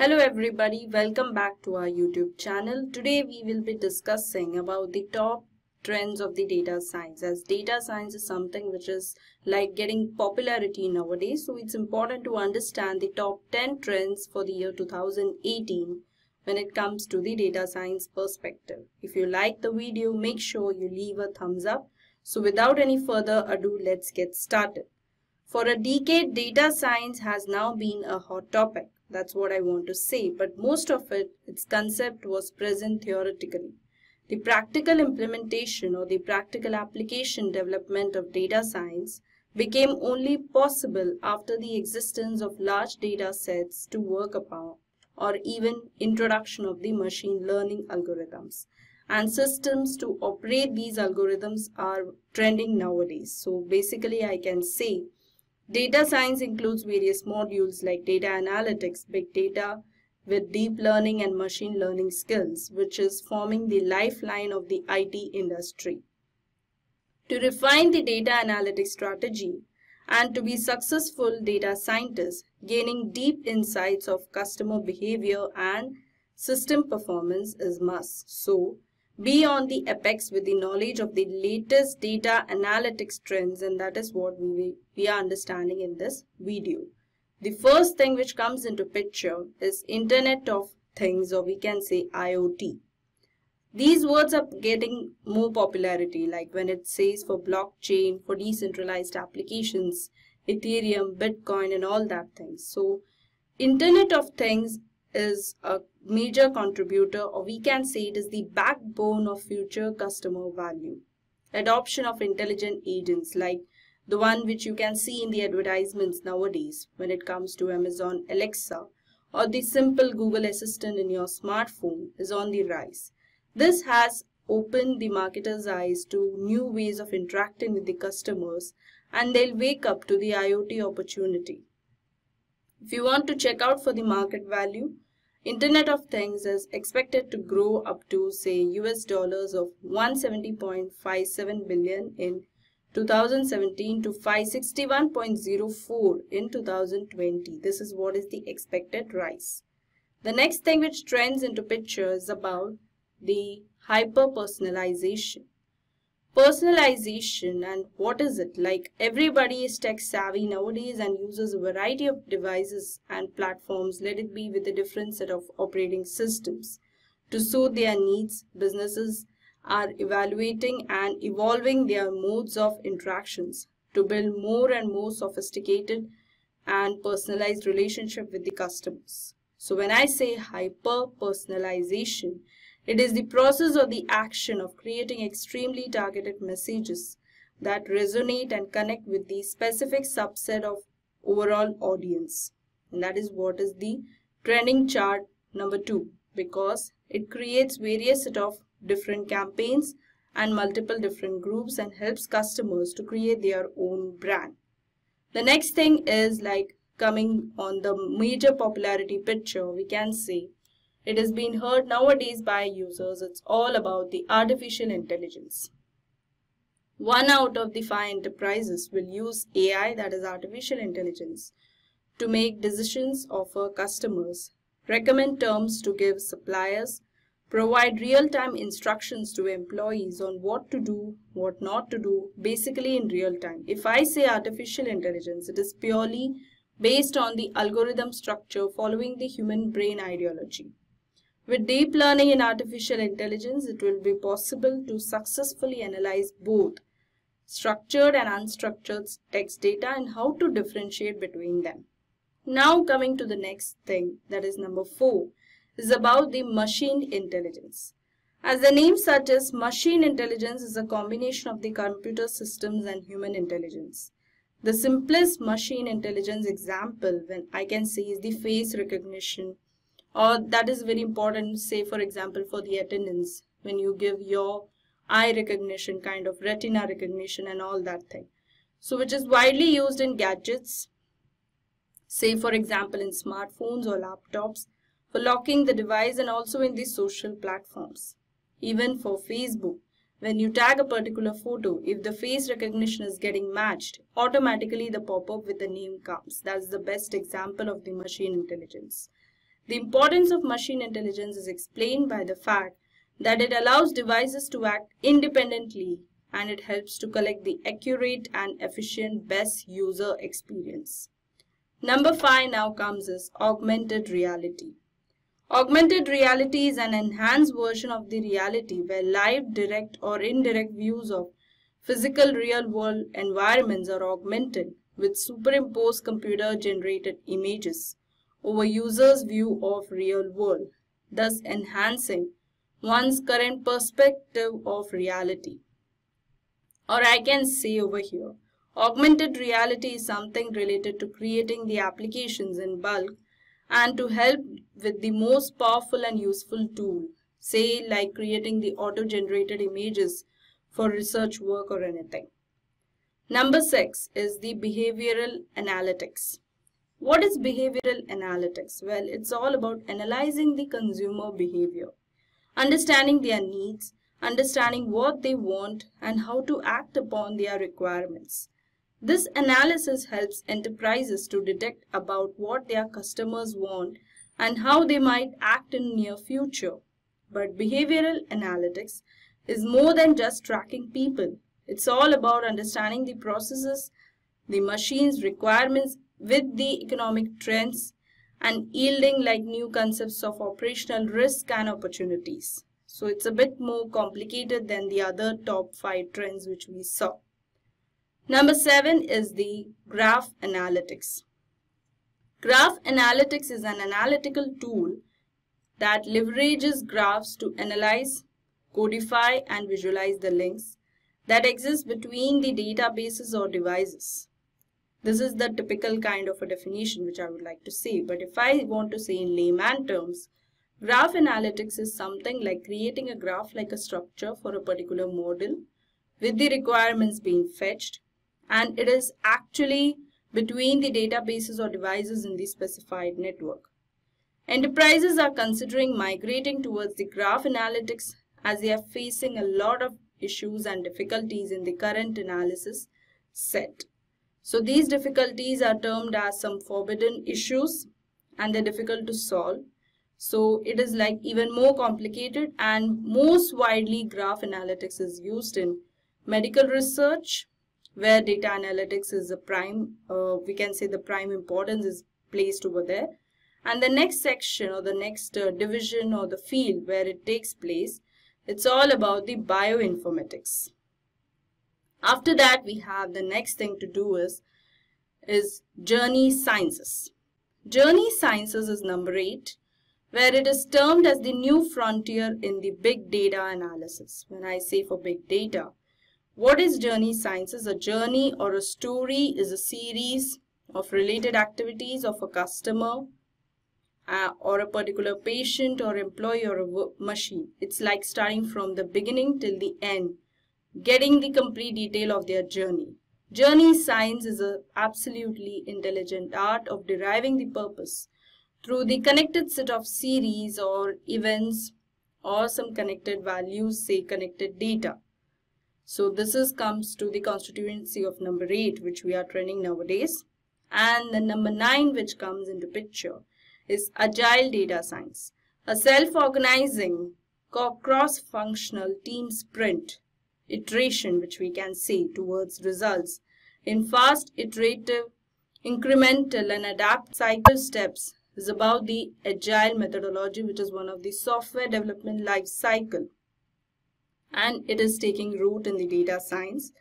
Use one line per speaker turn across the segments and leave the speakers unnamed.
Hello everybody, welcome back to our YouTube channel. Today we will be discussing about the top trends of the data science as data science is something which is like getting popularity nowadays. So it's important to understand the top 10 trends for the year 2018 when it comes to the data science perspective. If you like the video, make sure you leave a thumbs up. So without any further ado, let's get started. For a decade, data science has now been a hot topic. That's what I want to say. But most of it, its concept was present theoretically. The practical implementation or the practical application development of data science became only possible after the existence of large data sets to work upon or even introduction of the machine learning algorithms and systems to operate these algorithms are trending nowadays. So basically I can say Data science includes various modules like data analytics, big data, with deep learning and machine learning skills, which is forming the lifeline of the IT industry. To refine the data analytics strategy and to be successful data scientists, gaining deep insights of customer behavior and system performance is must. So, be on the apex with the knowledge of the latest data analytics trends and that is what we, we are understanding in this video. The first thing which comes into picture is Internet of Things or we can say IoT. These words are getting more popularity like when it says for blockchain, for decentralized applications, Ethereum, Bitcoin and all that things. So Internet of Things is a major contributor or we can say it is the backbone of future customer value. Adoption of intelligent agents like the one which you can see in the advertisements nowadays when it comes to Amazon Alexa or the simple Google Assistant in your smartphone is on the rise. This has opened the marketer's eyes to new ways of interacting with the customers and they'll wake up to the IoT opportunity. If you want to check out for the market value, Internet of Things is expected to grow up to say US dollars of 170.57 billion in 2017 to 561.04 in 2020. This is what is the expected rise. The next thing which trends into picture is about the hyper personalization and what is it? Like everybody is tech savvy nowadays and uses a variety of devices and platforms. Let it be with a different set of operating systems to suit their needs. Businesses are evaluating and evolving their modes of interactions to build more and more sophisticated and personalized relationship with the customers. So when i say hyper personalization it is the process or the action of creating extremely targeted messages that resonate and connect with the specific subset of overall audience. And that is what is the trending chart number two because it creates various set of different campaigns and multiple different groups and helps customers to create their own brand. The next thing is like coming on the major popularity picture we can say it has been heard nowadays by users. It's all about the artificial intelligence. One out of the five enterprises will use AI, that is artificial intelligence, to make decisions, offer customers, recommend terms to give suppliers, provide real-time instructions to employees on what to do, what not to do, basically in real time. If I say artificial intelligence, it is purely based on the algorithm structure following the human brain ideology. With deep learning and artificial intelligence, it will be possible to successfully analyze both structured and unstructured text data and how to differentiate between them. Now coming to the next thing, that is number four, is about the machine intelligence. As the name suggests, machine intelligence is a combination of the computer systems and human intelligence. The simplest machine intelligence example when I can see is the face recognition or that is very important say for example for the attendance when you give your eye recognition kind of retina recognition and all that thing. So which is widely used in gadgets. Say for example in smartphones or laptops for locking the device and also in the social platforms. Even for facebook when you tag a particular photo if the face recognition is getting matched automatically the pop-up with the name comes. That's the best example of the machine intelligence The importance of machine intelligence is explained by the fact that it allows devices to act independently and it helps to collect the accurate and efficient best user experience. Number 5 now comes is augmented reality. Augmented reality is an enhanced version of the reality where live, direct or indirect views of physical real-world environments are augmented with superimposed computer-generated images over users' view of real world, thus enhancing one's current perspective of reality. Or I can say over here, augmented reality is something related to creating the applications in bulk and to help with the most powerful and useful tool, say like creating the auto-generated images for research work or anything. Number six is the behavioral analytics. What is behavioral analytics? Well, it's all about analyzing the consumer behavior, understanding their needs, understanding what they want and how to act upon their requirements. This analysis helps enterprises to detect about what their customers want and how they might act in near future. But behavioral analytics is more than just tracking people. It's all about understanding the processes, the machine's requirements with the economic trends and yielding like new concepts of operational risk and opportunities. So it's a bit more complicated than the other top five trends which we saw. Number seven is the graph analytics. Graph analytics is an analytical tool that leverages graphs to analyze, codify and visualize the links that exist between the databases or devices. This is the typical kind of a definition which I would like to say. But if I want to say in layman terms, Graph analytics is something like creating a graph like a structure for a particular model with the requirements being fetched and it is actually between the databases or devices in the specified network. Enterprises are considering migrating towards the graph analytics as they are facing a lot of issues and difficulties in the current analysis set. So these difficulties are termed as some forbidden issues and they're difficult to solve. So it is like even more complicated and most widely graph analytics is used in medical research where data analytics is the prime, uh, we can say the prime importance is placed over there. And the next section or the next uh, division or the field where it takes place, it's all about the bioinformatics. After that, we have the next thing to do is, is journey sciences. Journey sciences is number eight where it is termed as the new frontier in the big data analysis. When I say for big data, what is journey sciences? A journey or a story is a series of related activities of a customer uh, or a particular patient or employee or a machine. It's like starting from the beginning till the end, getting the complete detail of their journey. Journey science is a absolutely intelligent art of deriving the purpose through the connected set of series or events or some connected values, say connected data. So this is comes to the constituency of number 8 which we are training nowadays. And the number 9 which comes into picture is agile data science. A self-organizing cross-functional team sprint iteration which we can say towards results in fast iterative incremental and adapt cycle steps is about the agile methodology which is one of the software development life cycle and it is taking root in the data science.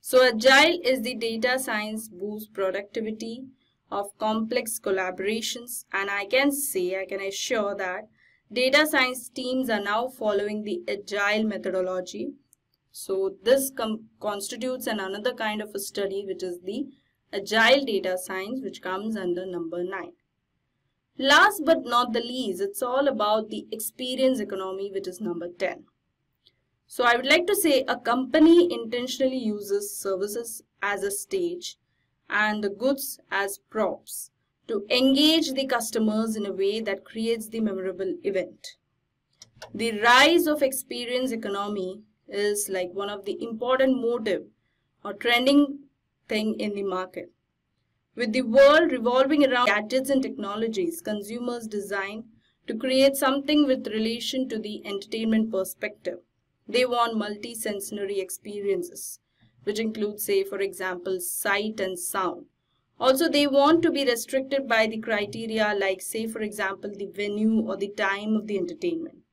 So agile is the data science boost productivity of complex collaborations and I can say, I can assure that data science teams are now following the agile methodology. So this constitutes an another kind of a study which is the agile data science which comes under number 9. Last but not the least, it's all about the experience economy, which is number 10. So I would like to say a company intentionally uses services as a stage and the goods as props to engage the customers in a way that creates the memorable event. The rise of experience economy is like one of the important motive or trending thing in the market. With the world revolving around gadgets and technologies, consumers design to create something with relation to the entertainment perspective. They want multi-sensory experiences, which include, say, for example, sight and sound. Also, they want to be restricted by the criteria like, say, for example, the venue or the time of the entertainment.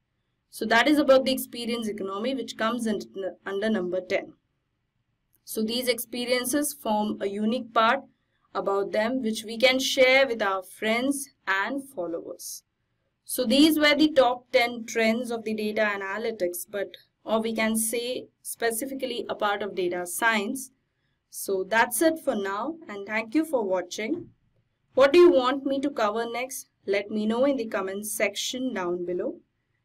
So that is about the experience economy, which comes under number 10. So these experiences form a unique part about them, which we can share with our friends and followers. So these were the top 10 trends of the data analytics, but or we can say specifically a part of data science. So that's it for now and thank you for watching. What do you want me to cover next? Let me know in the comments section down below.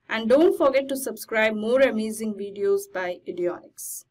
And don't forget to subscribe more amazing videos by Eduonix.